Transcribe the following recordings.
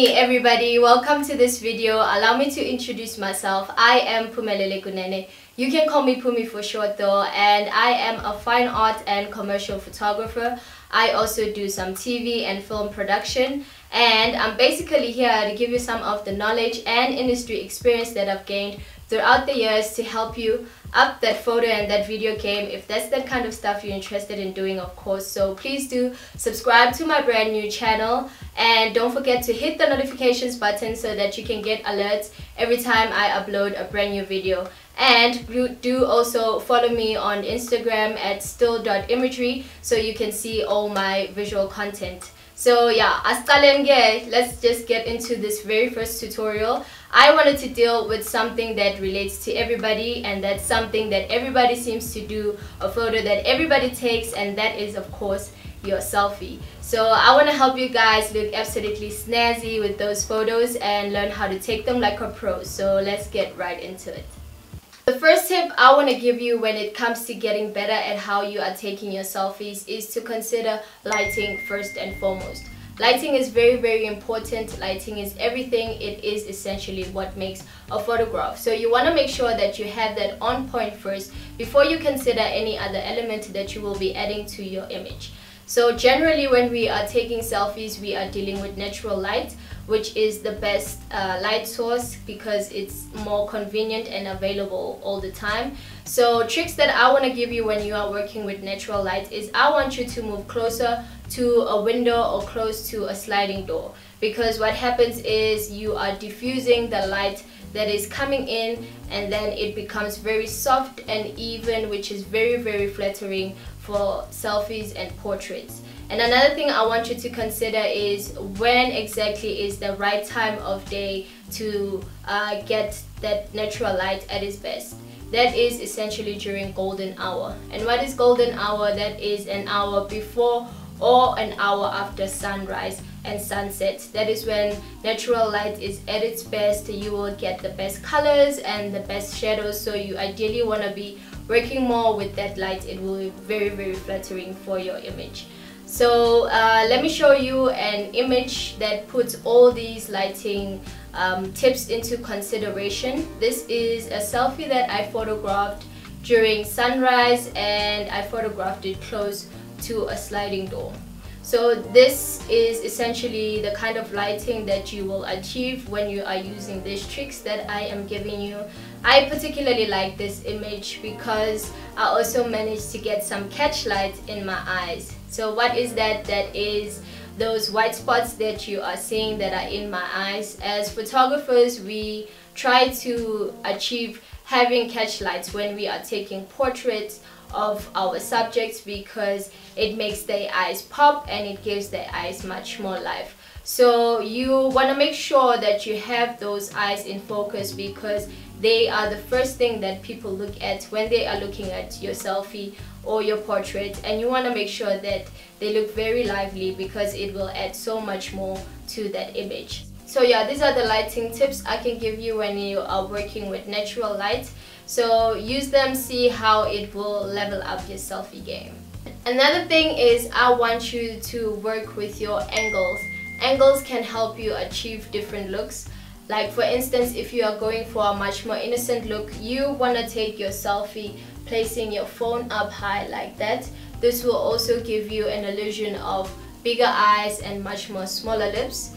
Bongani everybody, welcome to this video. Allow me to introduce myself. I am Pumelele Kunene. You can call me Pumi for short though and I am a fine art and commercial photographer. I also do some TV and film production and I'm basically here to give you some of the knowledge and industry experience that I've gained throughout the years to help you up that photo and that video game. If that's that kind of stuff you're interested in doing of course. So please do subscribe to my brand new channel. And don't forget to hit the notifications button so that you can get alerts every time I upload a brand new video. And you do also follow me on Instagram at still.imagery so you can see all my visual content. So yeah, let's just get into this very first tutorial. I wanted to deal with something that relates to everybody and that's something that everybody seems to do, a photo that everybody takes and that is of course your selfie. So I want to help you guys look absolutely snazzy with those photos and learn how to take them like a pro. So let's get right into it. The first tip I want to give you when it comes to getting better at how you are taking your selfies is to consider lighting first and foremost. Lighting is very very important. Lighting is everything. It is essentially what makes a photograph. So you want to make sure that you have that on point first before you consider any other element that you will be adding to your image. So generally when we are taking selfies, we are dealing with natural light which is the best uh, light source because it's more convenient and available all the time. So tricks that I want to give you when you are working with natural light is I want you to move closer to a window or close to a sliding door because what happens is you are diffusing the light that is coming in and then it becomes very soft and even which is very very flattering for selfies and portraits. And another thing I want you to consider is when exactly is the right time of day to uh, get that natural light at its best. That is essentially during golden hour. And what is golden hour? That is an hour before or an hour after sunrise and sunset. That is when natural light is at its best. You will get the best colors and the best shadows. So you ideally want to be working more with that light. It will be very, very flattering for your image. So uh, let me show you an image that puts all these lighting um, tips into consideration. This is a selfie that I photographed during sunrise and I photographed it close to a sliding door. So this is essentially the kind of lighting that you will achieve when you are using these tricks that I am giving you. I particularly like this image because I also managed to get some catch light in my eyes. So what is that? That is those white spots that you are seeing that are in my eyes. As photographers, we try to achieve having catch lights when we are taking portraits of our subjects because it makes their eyes pop and it gives their eyes much more life. So you want to make sure that you have those eyes in focus because they are the first thing that people look at when they are looking at your selfie or your portrait and you want to make sure that they look very lively because it will add so much more to that image. So yeah, these are the lighting tips I can give you when you are working with natural light. So use them, see how it will level up your selfie game. Another thing is I want you to work with your angles. Angles can help you achieve different looks. Like for instance, if you are going for a much more innocent look, you want to take your selfie placing your phone up high like that. This will also give you an illusion of bigger eyes and much more smaller lips.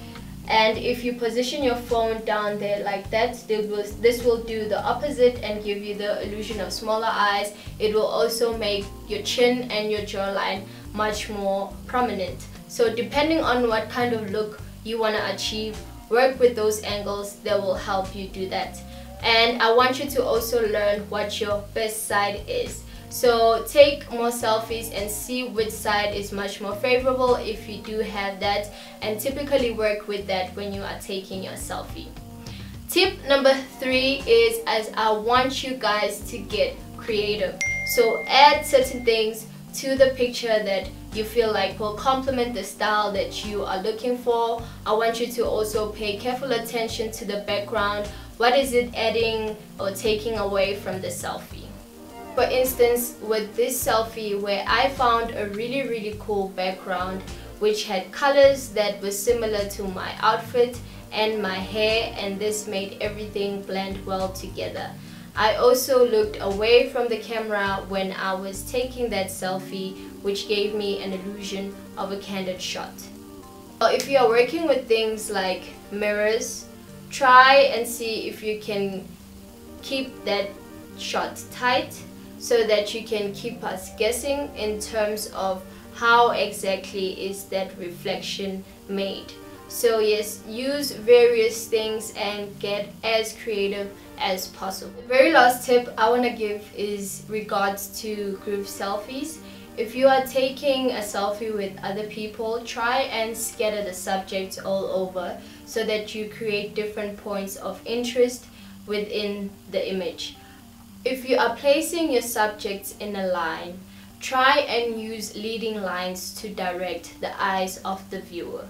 And if you position your phone down there like that, this will do the opposite and give you the illusion of smaller eyes. It will also make your chin and your jawline much more prominent. So depending on what kind of look you want to achieve, work with those angles that will help you do that. And I want you to also learn what your best side is. So take more selfies and see which side is much more favorable if you do have that and typically work with that when you are taking your selfie. Tip number three is as I want you guys to get creative. So add certain things to the picture that you feel like will complement the style that you are looking for. I want you to also pay careful attention to the background. What is it adding or taking away from the selfie? For instance, with this selfie where I found a really really cool background which had colors that were similar to my outfit and my hair and this made everything blend well together. I also looked away from the camera when I was taking that selfie which gave me an illusion of a candid shot. If you are working with things like mirrors, try and see if you can keep that shot tight so that you can keep us guessing in terms of how exactly is that reflection made. So yes, use various things and get as creative as possible. The very last tip I want to give is regards to group selfies. If you are taking a selfie with other people, try and scatter the subjects all over so that you create different points of interest within the image. If you are placing your subjects in a line, try and use leading lines to direct the eyes of the viewer.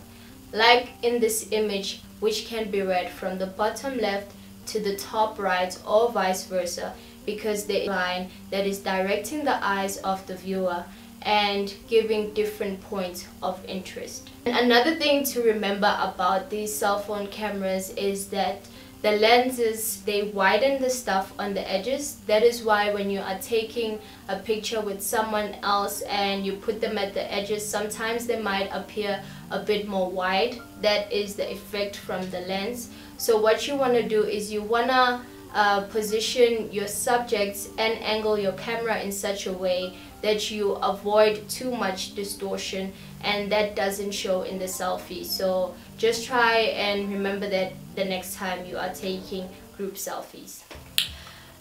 Like in this image, which can be read from the bottom left to the top right or vice versa because the line that is directing the eyes of the viewer and giving different points of interest. And another thing to remember about these cell phone cameras is that the lenses they widen the stuff on the edges. That is why when you are taking a picture with someone else and you put them at the edges sometimes they might appear a bit more wide. That is the effect from the lens so what you want to do is you want to uh, position your subjects and angle your camera in such a way that you avoid too much distortion and that doesn't show in the selfie. So just try and remember that the next time you are taking group selfies.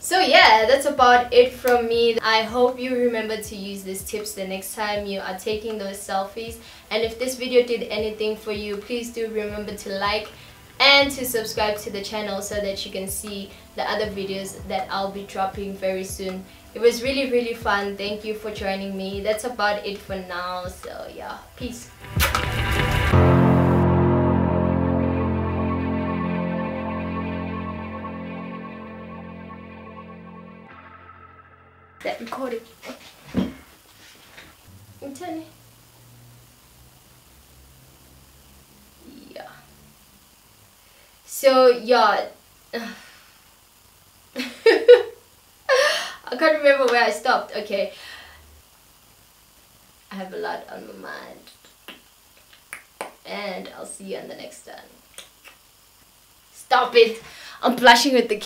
So yeah that's about it from me. I hope you remember to use these tips the next time you are taking those selfies. And if this video did anything for you please do remember to like and to subscribe to the channel so that you can see the other videos that I'll be dropping very soon. It was really really fun. Thank you for joining me. That's about it for now. So yeah, peace. That recording. Internet. So yeah. I can't remember where I stopped. Okay. I have a lot on my mind. And I'll see you on the next one. Stop it! I'm blushing with the